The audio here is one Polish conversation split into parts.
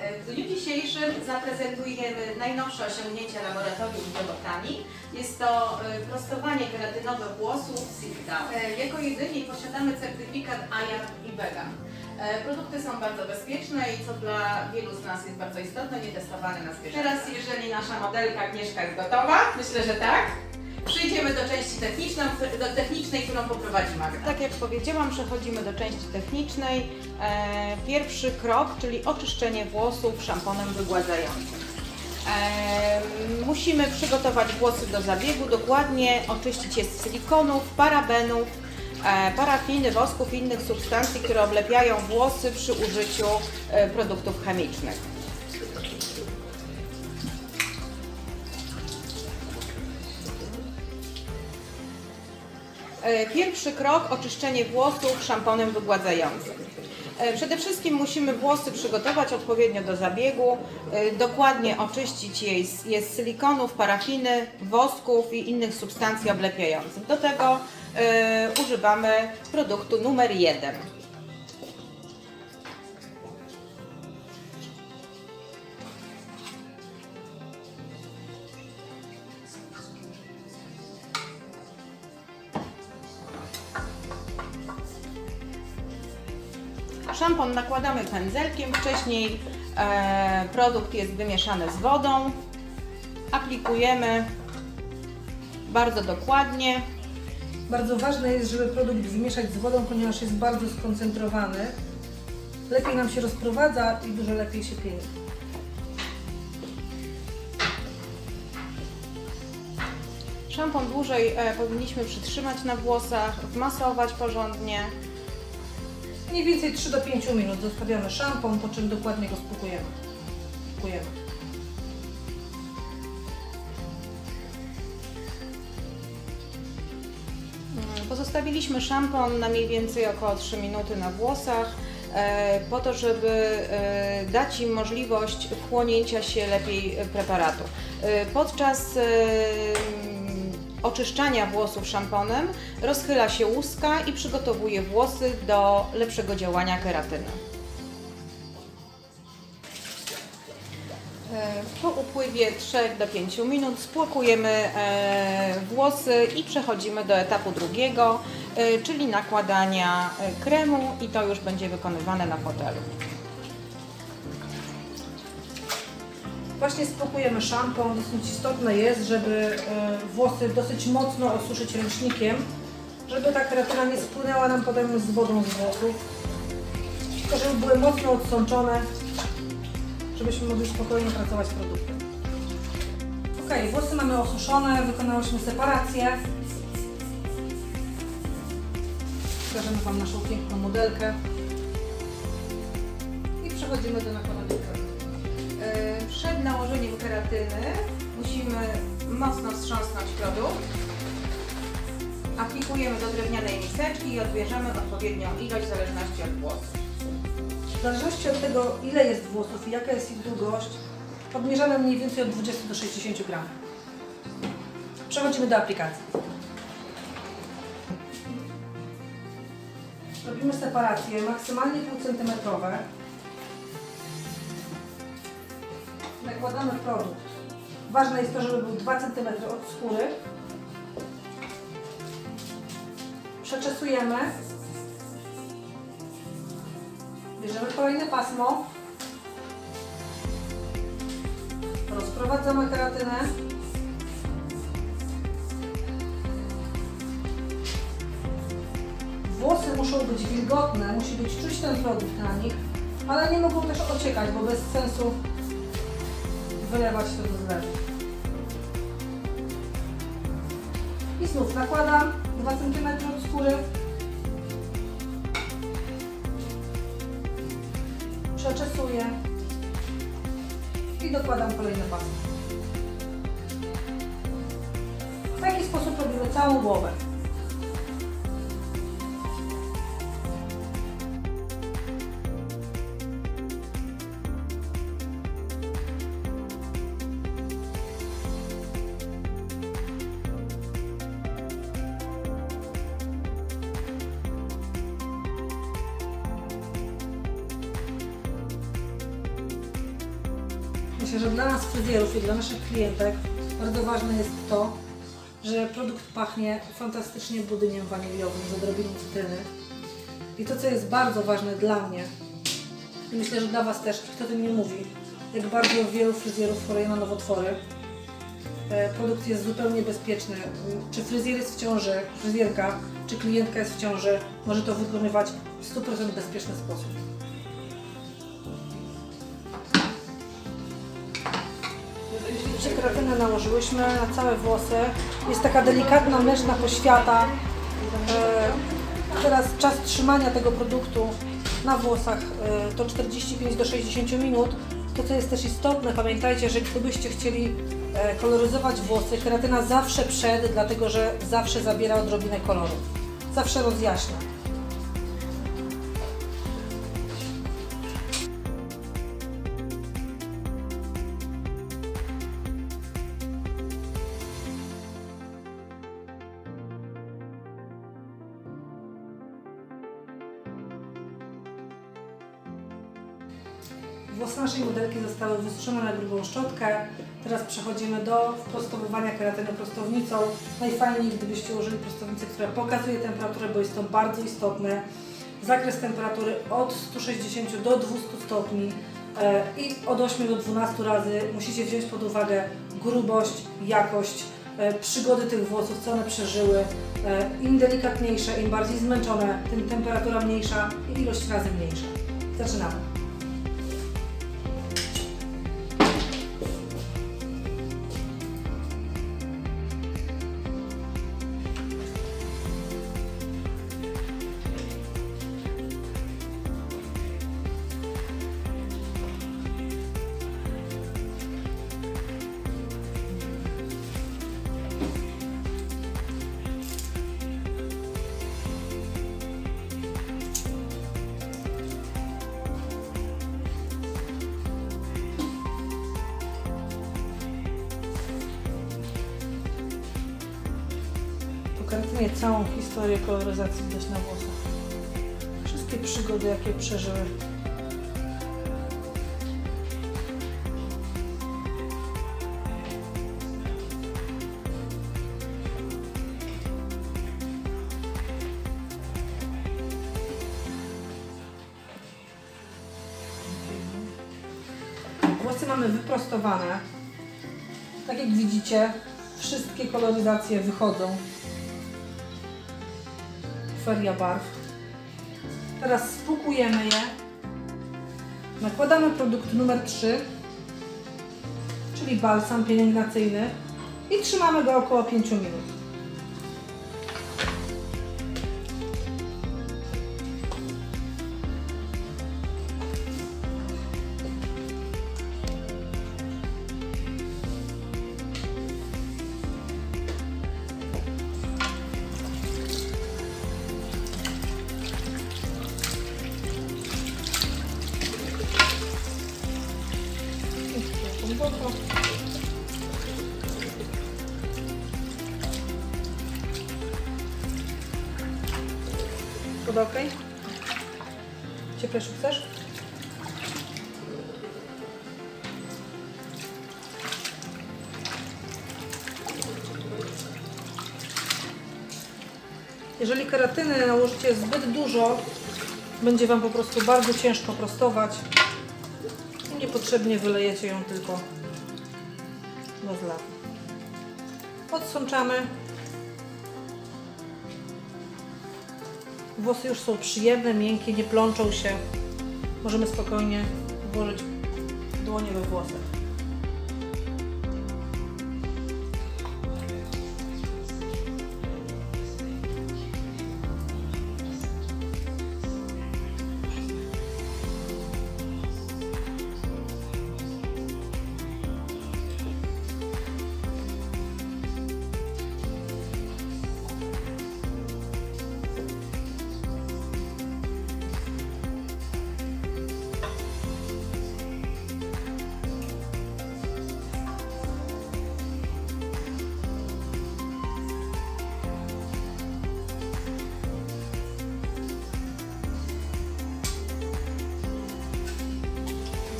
E, W dniu dzisiejszym zaprezentujemy najnowsze osiągnięcia laboratorium biobotanii. Jest to e, prostowanie keratynowe włosów Sigda. E, Jako jedyni posiadamy certyfikat IAR i vegan. Produkty są bardzo bezpieczne i co dla wielu z nas jest bardzo istotne, nie testowane na zwierzętach. Teraz jeżeli nasza modelka Agnieszka jest gotowa, myślę, że tak, Przejdziemy do części technicznej, do technicznej, którą poprowadzi Magda. Tak jak powiedziałam, przechodzimy do części technicznej. E, pierwszy krok, czyli oczyszczenie włosów szamponem wygładzającym. E, musimy przygotować włosy do zabiegu, dokładnie oczyścić je z silikonów, parabenów, e, parafiny, wosków i innych substancji, które oblepiają włosy przy użyciu produktów chemicznych. Pierwszy krok oczyszczenie włosów szamponem wygładzającym. E, Przede wszystkim musimy włosy przygotować odpowiednio do zabiegu, e, dokładnie oczyścić je z, z silikonów, parafiny, wosków i innych substancji oblepiających. Do tego e, używamy produktu numer jeden. Szampon nakładamy pędzelkiem, wcześniej e, produkt jest wymieszany z wodą. Aplikujemy bardzo dokładnie. Bardzo ważne jest, żeby produkt wymieszać z wodą, ponieważ jest bardzo skoncentrowany. Lepiej nam się rozprowadza i dużo lepiej się pieni. Szampon dłużej e, powinniśmy przytrzymać na włosach, wmasować porządnie. Mniej więcej 3 do 5 minut zostawiamy szampon, po czym dokładnie go spłukujemy. Spłukujemy. Mm, Pozostawiliśmy szampon na mniej więcej około 3 minuty na włosach, e, po to, żeby e, dać im możliwość wchłonięcia się lepiej preparatu. E, Podczas oczyszczania włosów szamponem rozchyla się łuska i przygotowuje włosy do lepszego działania keratyny. E, Po upływie 3 do 5 minut spłukujemy e, włosy i przechodzimy do etapu drugiego, e, czyli nakładania kremu i to już będzie wykonywane na fotelu. Właśnie spłukujemy szampon. Dosyć istotne jest, żeby e, włosy dosyć mocno osuszyć ręcznikiem, żeby ta keratyna nie spłynęła nam potem z wodą z włosów, tylko żeby były mocno odsączone, żebyśmy mogli spokojnie pracować z produktem. Ok, włosy mamy osuszone, wykonałyśmy separację. Pokażemy Wam naszą piękną modelkę. I przechodzimy do nakładania Przed nałożeniem keratyny musimy mocno wstrząsnąć produkt. Aplikujemy do drewnianej miseczki i odbierzemy odpowiednią ilość w zależności od włosów. W zależności od tego, ile jest włosów i jaka jest ich długość, odmierzamy mniej więcej od 20 do 60 gram. Przechodzimy do aplikacji. Robimy separacje maksymalnie pół Nakładamy produkt. Ważne jest to, żeby był 2 cm od skóry. Przeczesujemy. Bierzemy kolejne pasmo. Rozprowadzamy keratynę. Włosy muszą być wilgotne, musi być czuć ten produkt na nich, ale nie mogą też ociekać, bo bez sensu wylewać to do zlewu. I znów nakładam 2 cm od skóry. Przeczesuję i dokładam kolejne pasy. W taki sposób robimy całą głowę. Myślę, że dla nas fryzjerów i dla naszych klientek bardzo ważne jest to, że produkt pachnie fantastycznie budyniem waniliowym z odrobiną cytryny. I to, co jest bardzo ważne dla mnie, i myślę, że dla Was też, kto tym nie mówi, jak bardzo wielu fryzjerów choruje na nowotwory. E, Produkt jest zupełnie bezpieczny. Czy fryzjer jest w ciąży, fryzjerka, czy klientka jest w ciąży, może to wykonywać w 100% bezpieczny sposób. Widzicie, keratynę nałożyłyśmy na całe włosy. Jest taka delikatna, mleczna poświata. E, teraz czas trzymania tego produktu na włosach e, to 45 do 60 minut. To, co jest też istotne, pamiętajcie, że gdybyście chcieli e, koloryzować włosy, keratyna zawsze przed, dlatego że zawsze zabiera odrobinę koloru. Zawsze rozjaśnia. Modelki zostały wysuszone na grubą szczotkę. Teraz przechodzimy do wprostowywania keratyny prostownicą. Najfajniej, gdybyście użyli prostownicy, która pokazuje temperaturę, bo jest to bardzo istotne. Zakres temperatury od 160 do 200 stopni e, i od 8 do 12 razy musicie wziąć pod uwagę grubość, jakość, e, przygody tych włosów, co one przeżyły. E, Im delikatniejsze, im bardziej zmęczone, tym temperatura mniejsza i ilość razy mniejsza. Zaczynamy. Pokazuję całą historię koloryzacji widać na włosach. Wszystkie przygody, jakie przeżyły. Włosy mamy wyprostowane. Tak jak widzicie, wszystkie koloryzacje wychodzą. Feria barw. Teraz spłukujemy je. Nakładamy produkt numer 3, czyli balsam pielęgnacyjny i trzymamy go około 5 minut. Woda ok? Cieplejszy chcesz? Jeżeli keratyny nałożycie zbyt dużo, będzie Wam po prostu bardzo ciężko prostować niepotrzebnie wylejecie ją tylko do zlewu. Odsączamy. Włosy już są przyjemne, miękkie, nie plączą się. Możemy spokojnie włożyć dłonie we włosy.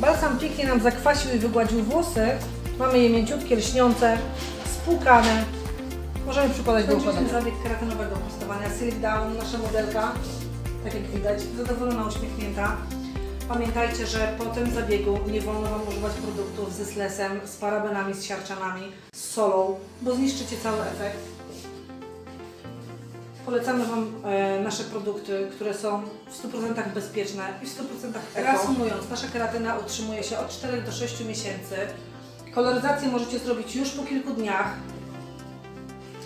Balsam pięknie nam zakwasił i wygładził włosy. Mamy je mięciutkie, lśniące, spłukane. Możemy przykładać do układania. zabieg keratynowego prostowania. Silk Down, nasza modelka, tak jak widać, zadowolona, uśmiechnięta. Pamiętajcie, że po tym zabiegu nie wolno Wam używać produktów ze slesem, z parabenami, z siarczanami, z solą, bo zniszczycie cały efekt. Polecamy Wam e, nasze produkty, które są w 100% bezpieczne i w 100% eko. Reasumując, nasza keratyna utrzymuje się od 4 do 6 miesięcy. Koloryzację możecie zrobić już po kilku dniach.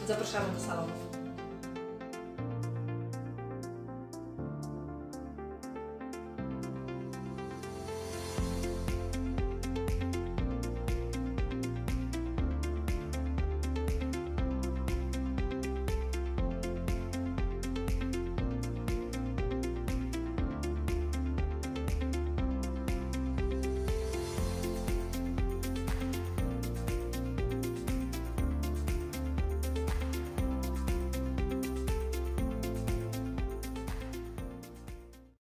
Zapraszamy do salonu.